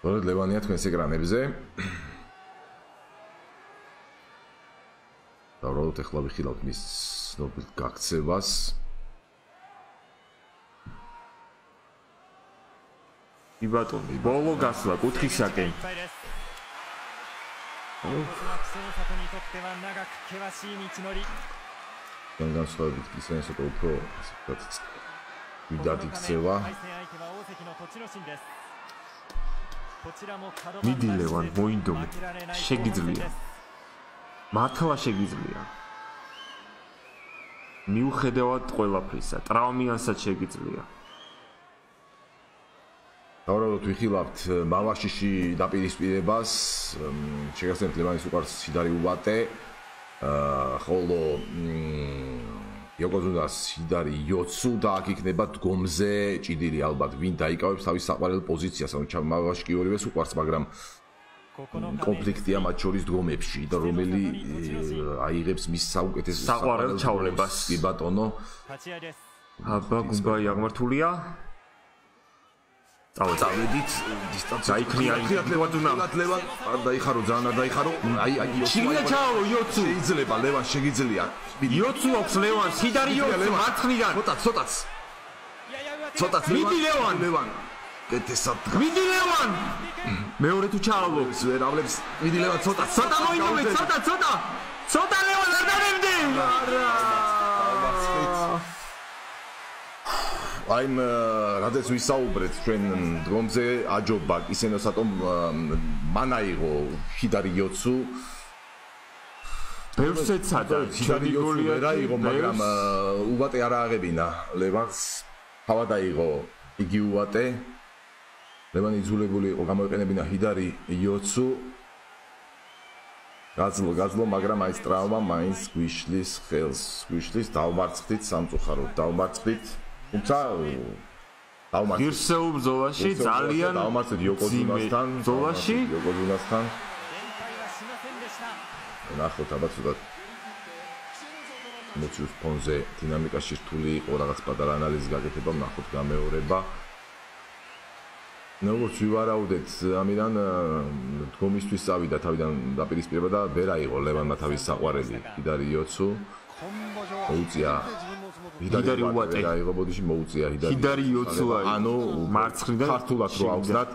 როდ ლევანია თქვენს ეკრანებზე. და როდ ეხლა ვიხილავთ მის ცნობილ გაქცევას. იბატონი, ბოლო გასვლა კუთხისაკენ. თან განსხვავებით ისე ისე უფრო ასე ვიდად იქცევა. მიდი ლევან მოინდომე შეგიძლია. მართლა შეგიძლია. მიუხედავად ყველაფრისა ტრავმიანსაც შეგიძლია. თავრობოთ ვიხილავთ მავაშიში დაპირისპირებას. შეგახსენებთ ლევანის უყარს სიდარი უბატე. ხოლო იოკოზუნას სიდარი იოცუ და აქ იქნება დგომზე ჭიდილი ალბათ ვინ დაიკავებს თავის საყვარელ პოზიციას ანუ ჩამავაშ კი ორივეს უყარს მაგრამ კონფლიქტია მათ შორის დგომებში და რომელი აიღებს მის საუკეთესო საყვარელ ჩავლებას კი ბატონო აბა გუნბაი აღმართულია წავედით დისტანცია დაიქნია ლევან ლევან არ დაიხარო ძალიან არ დაიხარო აი აი შიგნით ჩაო იოცუ. შეიძლება ლევან შეგიძლია. იოცუ აქვს ლევან სიდარი იოცუ მარცხნიდან ცოტა ცოტაც ცოტაც მიდი ლევან. ლევან. კეთესად მიდი ლევან. მეორე თუ ჩაავლობს ვერ ავლებს მიდი ლევან ცოტა ცოტა მოინდომე ცოტა ცოტა. ცოტა ლევან არ აი რადგან ვისაუბრეთ ჩვენ დგომზე აჯობა ისენო სატომ მანაიღო ჰიდარი იოცუ. ბევრსეცადა ჰიდარი იოცუ რაიღო მაგრამ უბატე არ ააღებინა ლევანს. თავა დაიღო იგი უბატე ლევანი იძულებული იყო გამოიყენებინა ჰიდარი იოცუ. გაძლო გაძლო მაგრამ აი ეს ტრავმა მაინც გვიშლის ხელს გვიშლის დავმარცხდით სამწუხაროდ დავმარცხდით თუმცა დავმარცხეთ გირსეულ ბზოლაში ძალიან დავმარცხეთ იოკოძუნასთან ბზოლაში იოკოძუნასთან. ნახოთ აბა ცოტა. მოციუს ფონზე დინამიკაში რთული იყო რაღაც პატარა ანალიზი გაკეთება ნახოთ გამეორება. ნუ ვივარაუდეთ ამიდან დგომისთვის წავიდა თავიდან დაპირისპირება და ვერ აიღო ლევანმა თავის საყვარელი კიდარიოცუ უწია ჰიდარი უატე აიღო ბოდიში მოუწია ჰიდარი. ჰიდარი იოცუა ანუ მარცხნიდან ქართულად რო აუგზნათ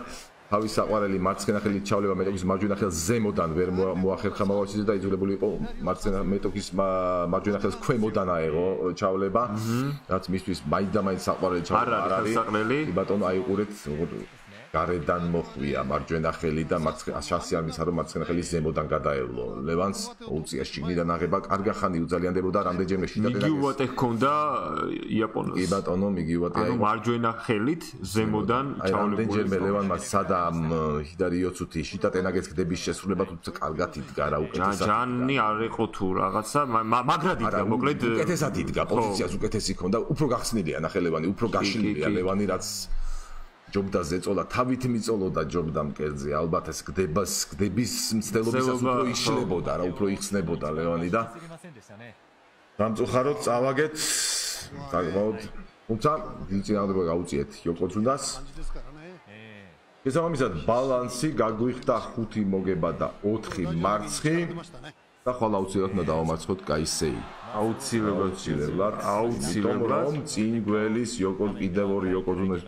თავის საყვარელი მარცხენა ხელით ჩავლება მეტოქის მარჯვენა ხელს ზემოდან ვერ მოახერხა მოვაჩიზე და იძულებული იყო მარცხენა მეტოქის მარჯვენა ხელს ქვემოდან აეღო ჩავლება რაც მისთვის მაინც და მაინც საყვარელი ჩავლება არ არის ბატონო აიყურეთ გარედან მოხვია მარჯვენა ხელი და შანსი არ მისცა რომ მარცხენა ხელი ზემოდან გადაევლო. ლევანს უწია შიგნიდან აღება კარგა ხანი უძალიანდებოდა რამდენჯერმე შიდა და მიგივატე ჰქონდა იაპონოს კი ბატონო მიგივატე აი ანუ მარჯვენა ხელით ზემოდან ჩავლებული რამდენჯერმე ლევანმა სადა ჰიდარიოცუთი შიდა ტენაგეს ხდების შესრულება თუმცა კარგად იდგა რა უკეთესად ჯანი არ იყო თუ რაღაცა მაგრად იდგა მოკლედ უკეთესად იდგა პოზიციას უკეთესი ჰქონდა უფრო გახსნილია ნახე ლევანი უფრო გაშლილია ლევანი რაც ჯობდა ზეწოლა თავით მიწოლოდა ჯობდა მკერდზე ალბათ ეს გდება გდების მცდელობისას უფრო იშლებოდა რა უფრო იხსნებოდა ლეონი და დამწუხაროდ წავაგეთ. საკმაოდ თუმცა ძინწინააღმდეგო გაუწიეთ იოკოძუნდას შესაბამისად ბალანსი გაგვიხდა 5 მოგება და 4 მარცხი. და ხოლმე აუცილებლად უნდა დავამარცხოთ კაისეი. აუცილებლად აუცილებლად. აუცილებლად. წინ გველის იოკო კიდევ ორი იოკოძუნას